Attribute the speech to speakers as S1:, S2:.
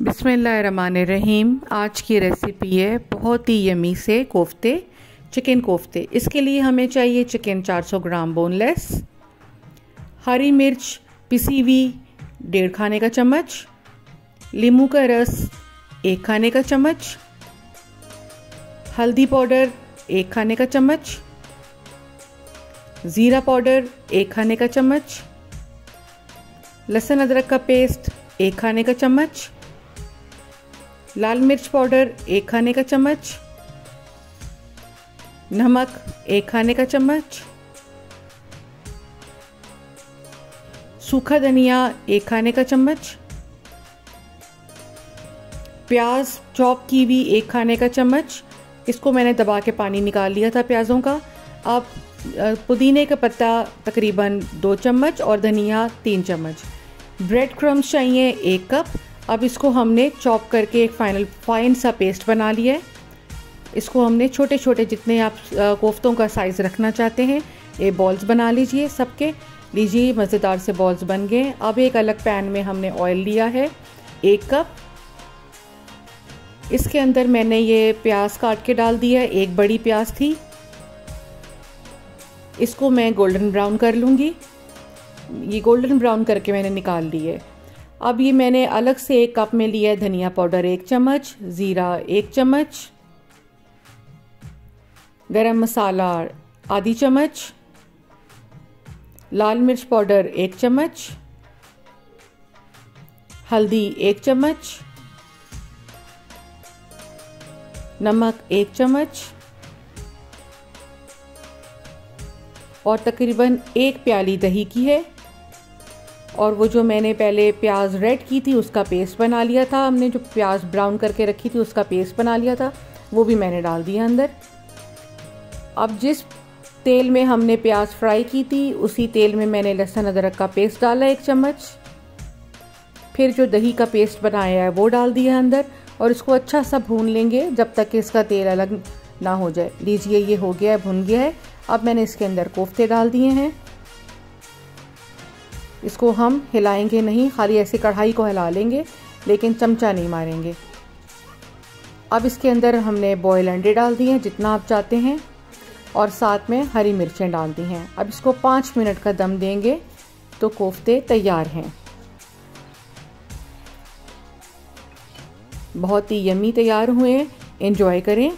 S1: बिसमीम आज की रेसिपी है बहुत ही यमी से कोफ्ते, चिकन कोफ्ते। इसके लिए हमें चाहिए चिकन 400 ग्राम बोनलेस, हरी मिर्च पिसी हुई डेढ़ खाने का चम्मच लींबू का रस एक खाने का चम्मच, हल्दी पाउडर एक खाने का चम्मच, ज़ीरा पाउडर एक खाने का चम्मच, लहसुन अदरक का पेस्ट एक खाने का चम्मच लाल मिर्च पाउडर, एक खाने का चम्मच। नमक, एक खाने का चम्मच। सूखा धनिया, एक खाने का चम्मच। प्याज, चॉप की भी एक खाने का चम्मच। इसको मैंने दबा के पानी निकाल लिया था प्याज़ों का। अब पुदीने का पत्ता तकरीबन दो चम्मच और धनिया तीन चम्मच। ब्रेड क्रम्स चाहिए एक कप। अब इसको हमने चॉप करके एक फाइनल फाइन सा पेस्ट बना लिया है। इसको हमने छोटे छोटे जितने आप कोफ्तों का साइज़ रखना चाहते हैं, ये बॉल्स बना लीजिए सबके। लीजिए, मज़ेदार से बॉल्स बन गए अब एक अलग पैन में हमने ऑयल लिया है, एक कप इसके अंदर मैंने ये प्याज काट के डाल दिया, एक बड़ी प्याज थी। इसको मैं गोल्डन ब्राउन कर लूँगी। ये गोल्डन ब्राउन करके मैंने निकाल ली है। अब ये मैंने अलग से एक कप में लिया है धनिया पाउडर, एक चम्मच, ज़ीरा, एक चम्मच, गरम मसाला, आधी चम्मच, लाल मिर्च पाउडर, एक चम्मच, हल्दी, एक चम्मच, नमक, एक चम्मच, और तकरीबन एक प्याली दही की है। और वो जो मैंने पहले प्याज रेड की थी, उसका पेस्ट बना लिया था। हमने जो प्याज ब्राउन करके रखी थी, उसका पेस्ट बना लिया था। वो भी मैंने डाल दिया अंदर। अब जिस तेल में हमने प्याज फ्राई की थी, उसी तेल में मैंने लहसुन अदरक का पेस्ट डाला एक चम्मच। फिर जो दही का पेस्ट बनाया है, वो डाल दिया अंदर और इसको अच्छा सा भून लेंगे जब तक कि इसका तेल अलग ना हो जाए। लीजिए, ये हो गया है, भुन गया है। अब मैंने इसके अंदर कोफ्ते डाल दिए हैं। इसको हम हिलाएँगे नहीं, खाली ऐसे कढ़ाई को हिला लेंगे, लेकिन चमचा नहीं मारेंगे। अब इसके अंदर हमने बॉयल अंडे डाल दिए हैं, जितना आप चाहते हैं, और साथ में हरी मिर्चें डाल दी हैं। अब इसको पाँच मिनट का दम देंगे तो कोफ्ते तैयार हैं। बहुत ही यमी तैयार हुए एंजॉय करें।